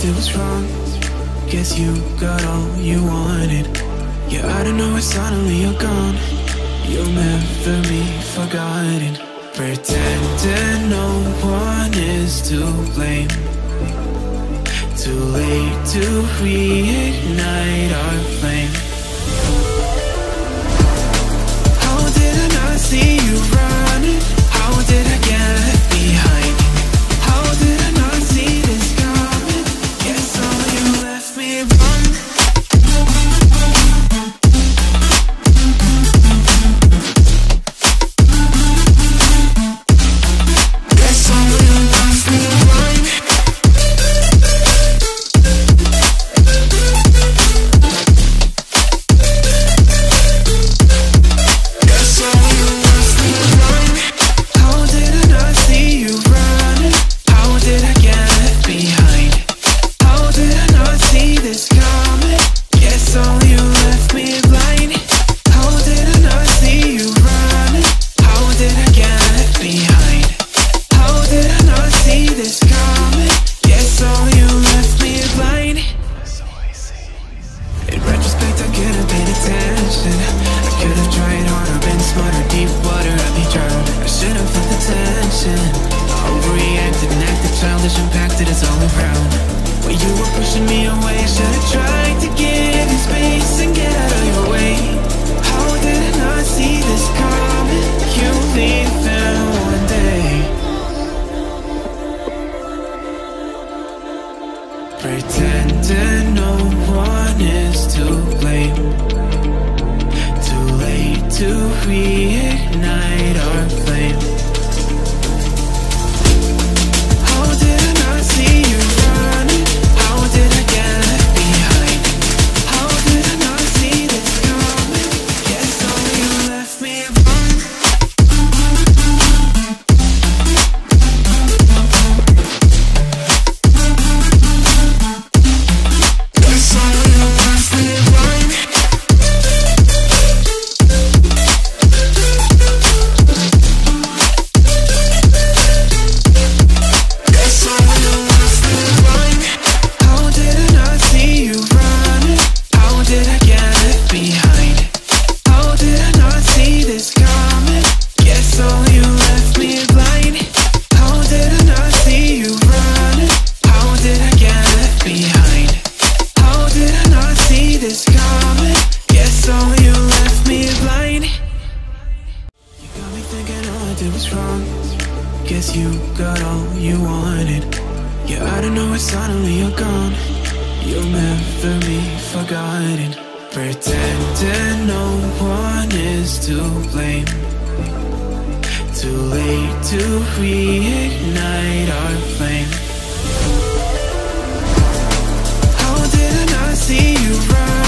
did was wrong. Guess you got all you wanted. Yeah, I don't know why suddenly you're gone. You'll never be forgotten. Pretending no one is to blame. Too late to reignite attention. I could have tried harder, been smarter, deep water, I'd be drowned. I should have felt the tension. I overreacted and acted childish, impacted it's all around. When you were pushing me away, should have tried to give you space and get out of your way. How did I not see this coming? You leaving one day. Pretending no one is to blame. To reignite wanted. Yeah, I don't know why suddenly you're gone. You'll never be forgotten. Pretending no one is to blame. Too late to reignite our flame. How did I see you running?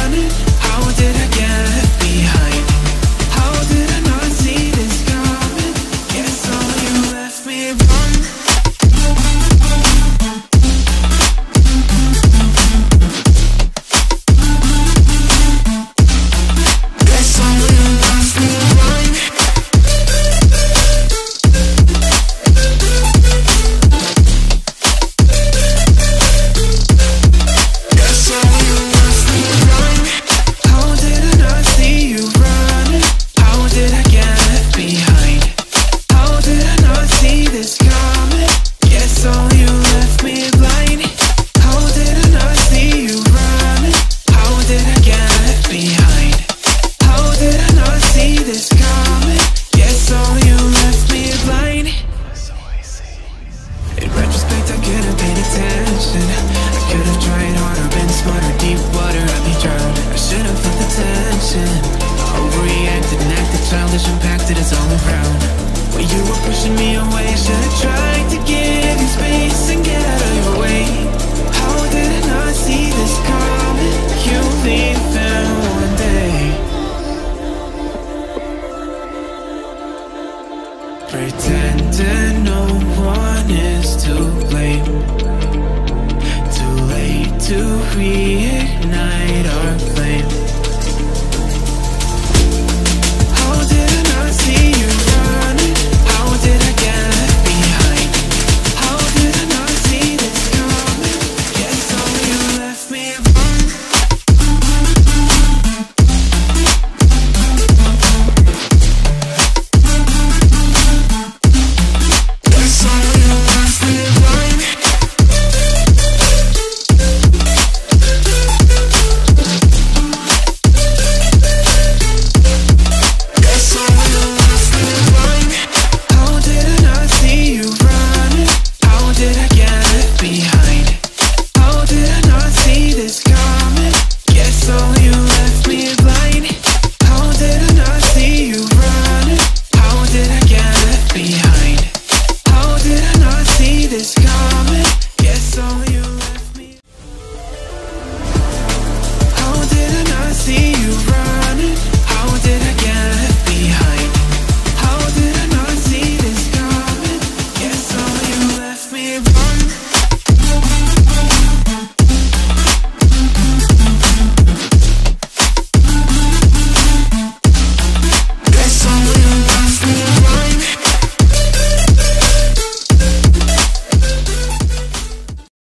smarter, deep water, I'd be drowned. I should've felt the tension. Overreacted and acted childish, impacted, it's all around. When you were pushing me away, should've tried to give you space and get out of your way? How did I not see this coming? You leave them one day. Pretending no one is to blame to reignite our flame